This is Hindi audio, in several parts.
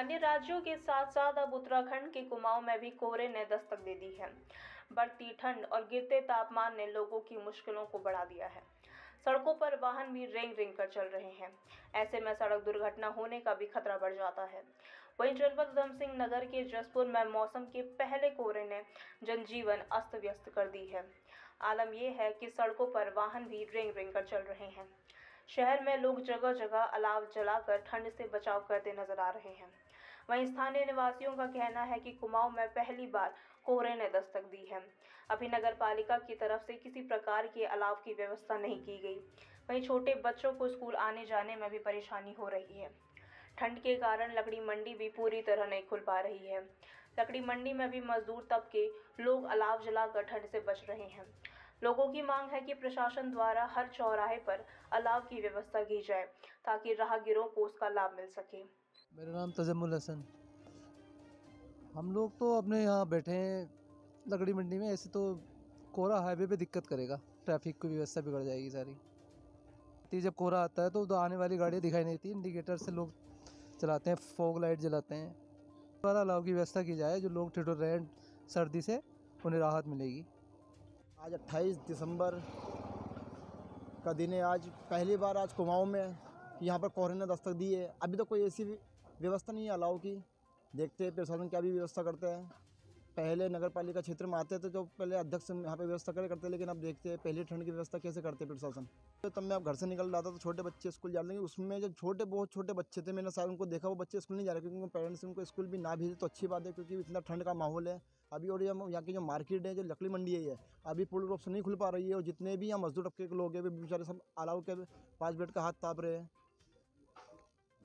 अन्य राज्यों के साथ साथ अब उत्तराखंड के कुमाऊं में भी कोहरे ने दस्तक दे दी है। बढ़ती ठंड और गिरते तापमान ने लोगों की मुश्किलों को बढ़ा दिया है। सड़कों पर वाहन भी रेंग रेंग कर चल रहे हैं। ऐसे में सड़क दुर्घटना होने का भी खतरा बढ़ जाता है। वहीं जनपद उधम सिंह नगर के जसपुर में मौसम के पहले कोहरे ने जनजीवन अस्त व्यस्त कर दी है। आलम यह है कि सड़कों पर वाहन भी रेंग रेंग कर चल रहे हैं। शहर में लोग जगह जगह अलाव जलाकर ठंड से बचाव करते नज़र आ रहे हैं। वहीं स्थानीय निवासियों का कहना है कि कुमाऊं में पहली बार कोहरे ने दस्तक दी है। अभी नगर पालिका की तरफ़ से किसी प्रकार के अलाव की व्यवस्था नहीं की गई। वहीं छोटे बच्चों को स्कूल आने जाने में भी परेशानी हो रही है। ठंड के कारण लकड़ी मंडी भी पूरी तरह नहीं खुल पा रही है। लकड़ी मंडी में भी मजदूर तबके लोग अलाव जलाकर ठंड से बच रहे हैं। लोगों की मांग है कि प्रशासन द्वारा हर चौराहे पर अलाव की व्यवस्था की जाए ताकि राहगीरों को उसका लाभ मिल सके। मेरा नाम तजमुल हसन। हम लोग तो अपने यहाँ बैठे हैं लकड़ी मंडी में ऐसे तो कोहरा हाईवे पे दिक्कत करेगा। ट्रैफ़िक की व्यवस्था बिगड़ जाएगी सारी। तो जब कोहरा आता है तो, तो आने वाली गाड़ियाँ दिखाई नहीं देती। इंडिकेटर से लोग चलाते हैं फॉग लाइट जलाते हैं। द्वारा अलाव की व्यवस्था की जाए जो लोग ठिठुर रहे हैं सर्दी से उन्हें राहत मिलेगी। आज 28 दिसंबर का दिन है। आज पहली बार आज कुमाऊँ में यहाँ पर कोहरे ने दस्तक दी है। अभी तो कोई ऐसी व्यवस्था नहीं अलाव की। देखते हैं, प्रशासन क्या भी व्यवस्था करते हैं। पहले नगर पालिका क्षेत्र में आते थे तो पहले अध्यक्ष यहाँ पे व्यवस्था करे करते, लेकिन अब देखते हैं, पहली ठंड की व्यवस्था कैसे करते प्रशासन। तो तब मैं अब घर से निकल रहा था तो छोटे बच्चे स्कूल जा रहे हैं उसमें जब छोटे, बहुत छोटे बच्चे थे, मैंने शायद उनको देखा, वो बच्चे स्कूल नहीं जा रहे, क्योंकि पेरेंट्स उनको स्कूल भी ना भेजे तो अच्छी बात है, क्योंकि इतना ठंड का माहौल है। अभी और यहाँ की जो मार्केट है, जो लकड़ी मंडी है, अभी पूर्ण रूप से नहीं खुल पा रही है, और जितने भी यहाँ मजदूर तबके के लोग हैं बेचारे सब अलाव के पाँच बेड का हाथ ताप रहे हैं।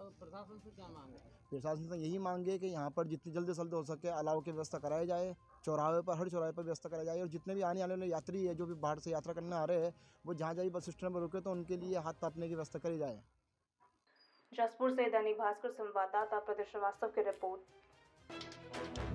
तो प्रशासन से क्या मांग प्रशासन से यही मांगे कि यहाँ पर जितनी जल्द से जल्द हो सके अलाव की व्यवस्था कराई जाए चौराहे पर हर चौराहे पर व्यवस्था कराई जाए और जितने भी आने आने वाले यात्री है जो भी बाहर से यात्रा करने आ रहे हैं वो जहाँ जाए बस स्टैंड पर रुके तो उनके लिए हाथ तापने की व्यवस्था करी जाए। जसपुर से दैनिक भास्कर संवाददाता प्रदेश श्रीवास्तव की रिपोर्ट।